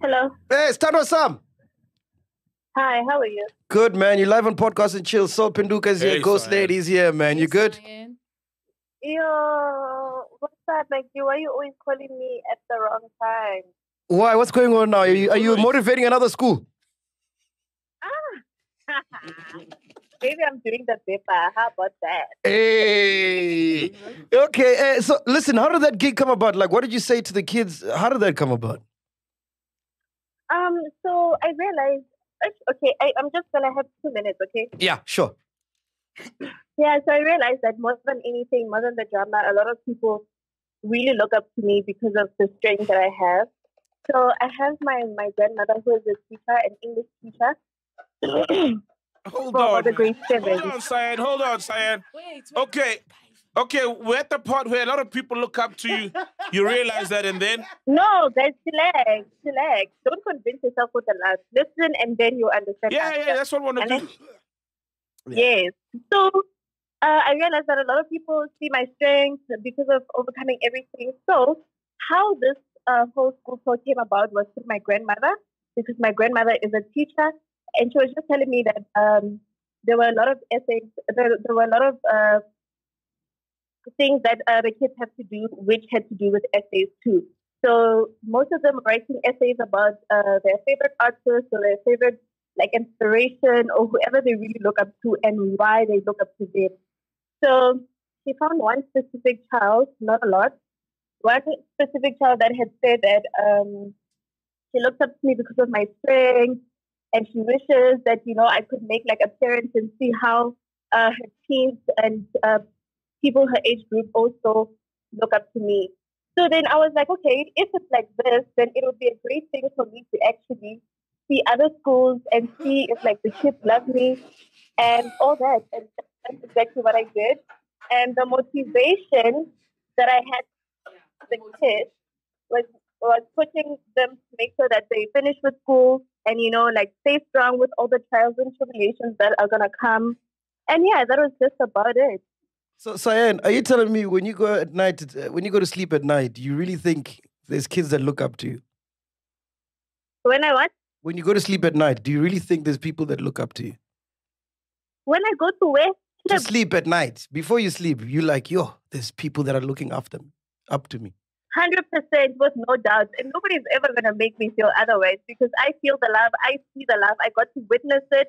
Hello. Hey, Stano Sam. Hi, how are you? Good, man. You live on Podcast and Chill. Sol Phenduka's here. Hey, Ghost Cyan. Lady's here, man. You good? Yo, what's up? Like, you, why are you always calling me at the wrong time? Why? What's going on now? Are you, are you motivating another school? Ah. Maybe I'm doing the paper. How about that? Hey. Okay. eh, so, listen, how did that gig come about? Like, what did you say to the kids? How did that come about? So I realized, okay, I, I'm just gonna have two minutes, okay? Yeah, sure. Yeah, so I realized that more than anything, more than the drama, a lot of people really look up to me because of the strength that I have. So I have my, my grandmother who is a teacher, an English teacher. Hold For on. the grade seven. Hold on, Cyan. Hold on, Cyan. Wait, Okay. Okay, we're at the part where a lot of people look up to you. You realize that, and then No, guys, relax, relax. Don't convince yourself with the last. Listen, and then you understand. yeah, yeah, that's what I want to And do. Yes. So uh, I realized that a lot of people see my strength because of overcoming everything. So how this uh, whole school tour came about was through my grandmother, because my grandmother is a teacher, and she was just telling me that um, there were a lot of essays, there, there were a lot of uh, things that uh, the kids have to do, which had to do with essays too. So most of them writing essays about uh, their favorite artists or their favorite like inspiration or whoever they really look up to and why they look up to them. So she found one specific child, not a lot, one specific child that had said that um, she looks up to me because of my strength and she wishes that, you know, I could make like a parent and see how uh, her teens and uh, people her age group also look up to me. So then I was like, okay, if it's like this, then it would be a great thing for me to actually see other schools and see if like the kids love me and all that. And that's exactly what I did. And the motivation that I had the kids was was pushing them to make sure that they finish with school and you know like stay strong with all the trials and tribulations that are gonna come. And yeah, that was just about it. So, Cyan, are you telling me when you go at night, uh, when you go to sleep at night, do you really think there's kids that look up to you? When I what? When you go to sleep at night, do you really think there's people that look up to you? When I go to where? To sleep at night, before you sleep, you like, yo, there's people that are looking after me, up to me. Hundred percent, with no doubt, and nobody's ever gonna make me feel otherwise because I feel the love. I see the love. I got to witness it.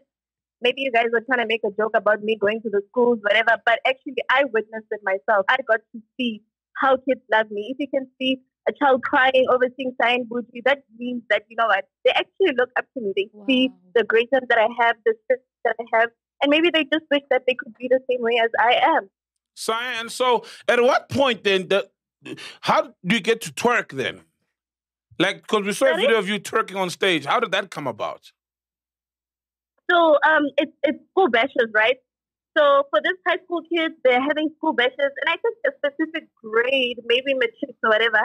Maybe you guys were trying to make a joke about me going to the schools, whatever, but actually, I witnessed it myself. I got to see how kids love me. If you can see a child crying over seeing Cyan Boujee, that means that you know what they actually look up to me. They see the greatness that I have, the strength that I have, and maybe they just wish that they could be the same way as I am. Cyan. So, at what point then, the, how do you get to twerk then? Like, because we saw a Sorry? video of you twerking on stage. How did that come about? So um, it's it's school bashes, right? So for this high school kids, they're having school bashes, and I think a specific grade, maybe matric or whatever.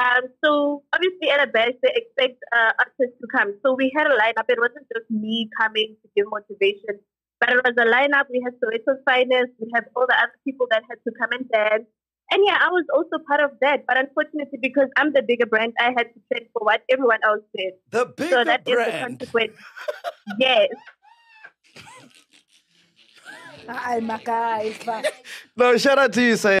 Um, so obviously at a bash, they expect uh, artists to come. So we had a lineup. It wasn't just me coming to give motivation, but it was a lineup. We had Soweto's finest. We had all the other people that had to come and dance. And yeah, I was also part of that. But unfortunately, because I'm the bigger brand, I had to train for what everyone else did. The bigger So that is the brand. consequence. yes. Ay, Makai. No, shout out to you, Cyan.